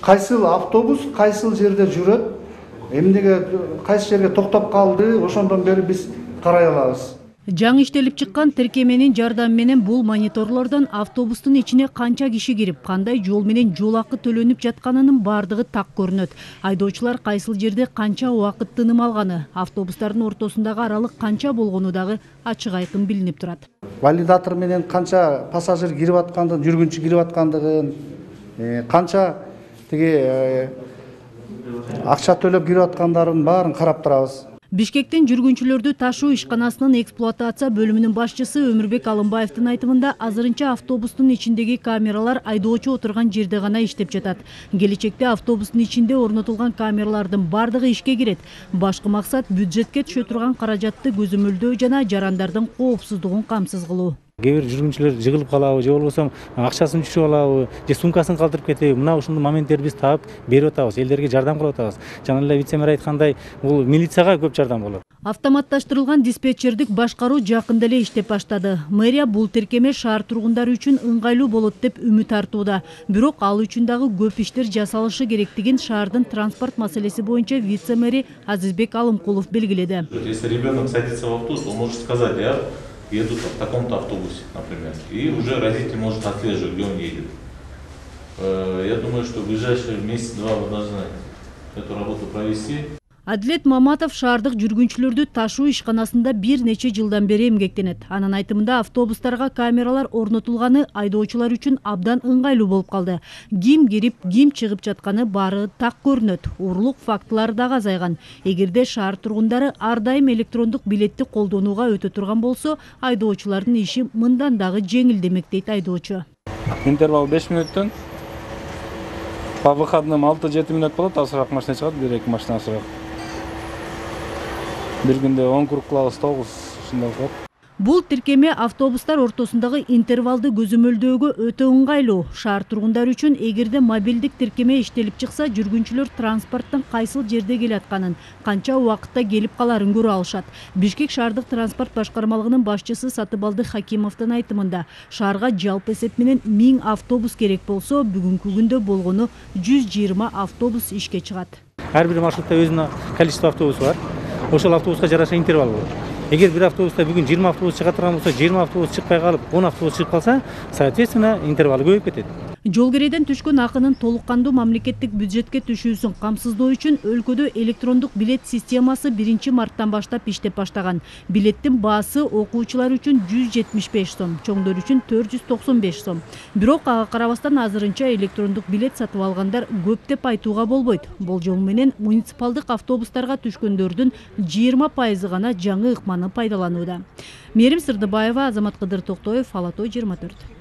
кайсыл автобус кайсыл жерде жүрөт эмнеге кайсы жерге токтоп калды ошондон бери биз карай алабыз жаңы иштелип чыккан тиркеменин жардамы менен бул мониторлордон автобустун ичине канча киши кирип кандай жол менен жол акы төлөнүп жатканынын баардыгы так көрүнөт. Айдоочулар кайсыл жерде канча убакыт тыным алганы автобустардын ортосундагы аралык канча болгону дагы ачык айкын билинип турат. Валидатор менен канча пассажир кирип аткандыгын жүргүнчү кирип аткандыгын канча тиги акча төлөп кирип аткандарын баарын карап турабыз. Бишкектин жүргүнчүлөрдү ташуу ишканасынын эксплуатация бөлүмүнүн башчысы өмүрбек алымбаевдин айтымында азырынча автобустун ичиндеги камералар айдоочу отурган жерде гана иштеп жатат. Келечекте автобустун ичинде орнотулган камералардын баардыгы ишке кирет. Башкы максат бюджетке түшө турган каражатты көзөмөлдөө жана жарандардын коопсуздугун камсыз кылуу кээ бир жүргүнчүлөр жыгылып калабы же болбосо акчасын түшүрүп алабы же сумкасын калтырып кетеби мына ушундой моменттерди биз таап берип атабыз элдерге жардам кылып атабыз. Жана эле вице мэр айткандай бул милицияга көп жардам болот. Автоматташтырылган диспетчердик башкаруу жакында эле иштеп баштады. Мэрия бул тиркеме шаар тургундары үчүн ыңгайлуу болот деп үмүт артууда. Бирок ал үчүн дагы көп иштер жасалышы керектигин шаардын транспорт маселеси боюнча вице мэри азизбек алымкулов белгиледи. Если ребенок садится в автобус он может сказать я едут в таком-то автобусе, например. И уже родитель может отслеживать, где он едет. Я думаю, что в ближайшие месяц-два вы должны эту работу провести. Адилет маматов шаардык жүргүнчүлөрдү ташуу ишканасында бир нече жылдан бери эмгектенет. Анын айтымында автобустарга камералар орнотулганы айдоочулар үчүн абдан ыңгайлуу болуп калды. Ким кирип ким чыгып жатканы баары так көрүнөт. Урлук фактылары дагы азайган. Эгерде шаар тургундары ар дайым электрондук билетти колдонууга өтө турган болсо айдоочулардын иши мындан дагы жеңилдемек дейт айдоочу. Интервал беш мүнөттөн по выходным алты жети мүнөт болот азыраак машина чыгат бир эки машина азыраак бир күндө он круг кылабыз тогуз ушундай кылат бул тиркеме автобустар ортосундагы интервалды көзөмөлдөөгө өтө ыңгайлуу. Шаар тургундары үчүн эгерде мобилдик тиркеме иштелип чыкса жүргүнчүлөр транспорттун кайсыл жерде келатканын канча убакытта келип каларын көрө алышат. Бишкек шаардык транспорт башкармалыгынын башчысы сатыбалды хакимовдун айтымында шаарга жалпы эсеп менен миң автобус керек болсо бүгүнкү күндө болгону жүз жыйырма автобус ишке чыгат. Ар бир маршрутта өзүнүн количество автобусу бар. Ошол автобуска жараша интервал болот эгер бир автобуста бүгүн жыйырма автобус чыга турган болсо жыйырма автобус чыкпай калып он автобус чыгып калса соответственно интервалы көбөйүп кетет. Жол кирейден түшкөн акынын толук кандуу мамлекеттик бюджетке түшүүсүн камсыздоо үчүн өлкөдө электрондук билет системасы биринчи марттан баштап иштеп баштаган. Билеттин баасы окуучулар үчүн жүз жетимиш беш сом чоңдор үчүн төрт жүз токсон беш сом. Бирок ага карабастан азырынча электрондук билет сатып алгандар көп деп айтууга болбойт. Болжол менен муниципалдык автобустарга түшкөндөрдүн жыйырма пайызы гана жаңы ыкманы пайдаланууда. Мээрим сырдыбаева азамат кыдыр токтоев ала тоо жыйырма төрт